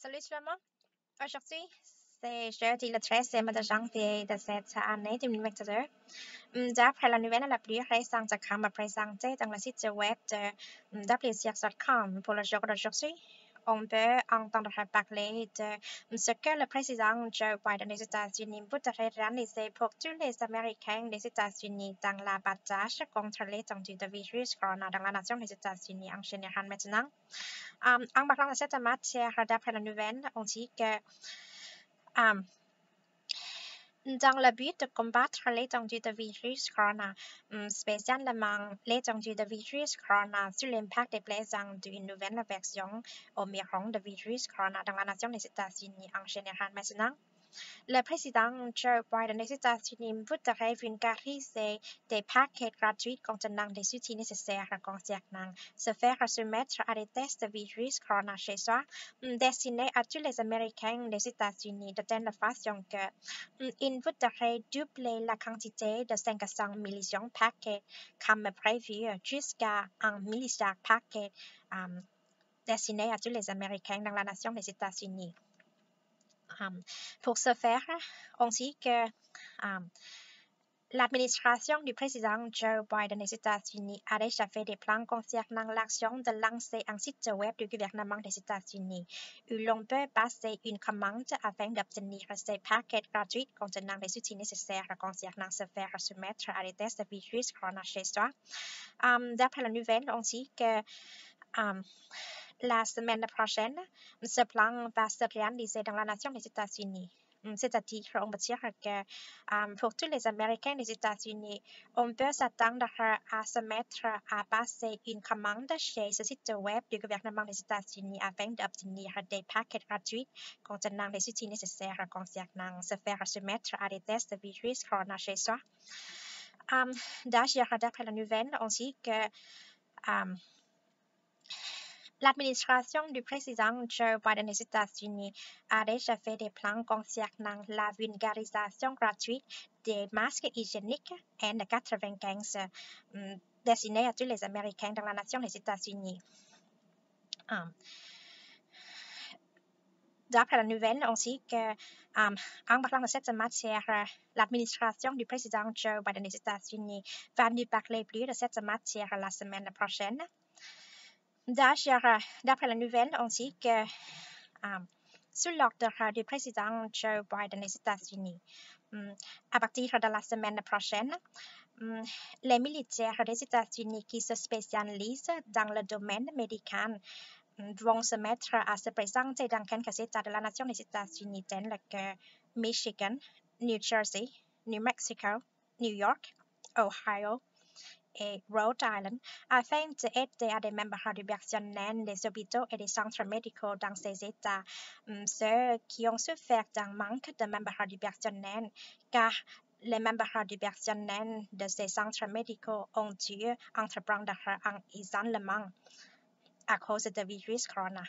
Salut tout le monde. Aujourd'hui, c'est jeudi le 13 de janvier de cette année 2022. D'après la nouvelle la plus récente comme présentée dans le site web de wcs.com pour le jour d'aujourd'hui, on peut entendre parler de ce que le président Joe Biden des États-Unis voudrait réaliser pour tous les Américains des États-Unis dans la bataille contre l'étendue du virus corona dans la nation des États-Unis en général maintenant. Um, en parlant de cette matière, d'après la nouvelle, on dit que um, dans le but de combattre l'étendue du virus corona, spécialement l'étendue du virus corona sur l'impact des plaisants d'une nouvelle version Omicron de virus corona dans la nation des États-Unis en général maintenant. Le président Joe Biden des États-Unis voudrait vulgariser des paquets gratuits contenant des outils nécessaires concernant se faire soumettre à des tests de virus corona chez soi, destinés à tous les Américains des États-Unis de telle façon que il voudrait doubler la quantité de 500 millions de paquets comme prévu jusqu'à un milliard de paquets um, destinés à tous les Américains dans la nation des États-Unis. Um, pour ce faire, on dit que um, l'administration du président Joe Biden des États-Unis a déjà fait des plans concernant l'action de lancer un site web du gouvernement des États-Unis où l'on peut passer une commande afin d'obtenir ces paquets gratuits contenant les outils nécessaires concernant se faire soumettre à des tests de virus corona chez soi. Um, D'après la nouvelle, on dit que la semaine prochaine, ce plan va se réaliser dans la nation des États-Unis. C'est-à-dire, on va dire que um, pour tous les Américains des États-Unis, on peut s'attendre à se mettre à passer une commande chez ce site web du gouvernement des États-Unis afin d'obtenir des paquets gratuits contenant les outils nécessaires concernant se faire soumettre à des tests de virus corona chez soi. Um, D'ailleurs, d'après la nouvelle, on dit que um, L'administration du président Joe Biden des États-Unis a déjà fait des plans concernant la vulgarisation gratuite des masques hygiéniques N95 um, destinés à tous les Américains dans la nation des États-Unis. Um, D'après la nouvelle, on dit que um, en parlant de cette matière, l'administration du président Joe Biden des États-Unis va nous parler plus de cette matière la semaine prochaine. D'ailleurs, d'après la nouvelle, on dit que um, sous l'ordre du président Joe Biden des États-Unis, um, à partir de la semaine prochaine, um, les militaires des États-Unis qui se spécialisent dans le domaine médical vont se mettre à se présenter dans quelques États de la nation des États-Unis tels que Michigan, New Jersey, New Mexico, New York, Ohio, et Rhode Island. Afin d'aider à des membres du personnel des hôpitaux et des centres médicaux dans ces États, ceux qui ont souffert d'un manque de membres du personnel, car les membres du personnel de ces centres médicaux ont dû entreprendre un isolement à cause du virus corona.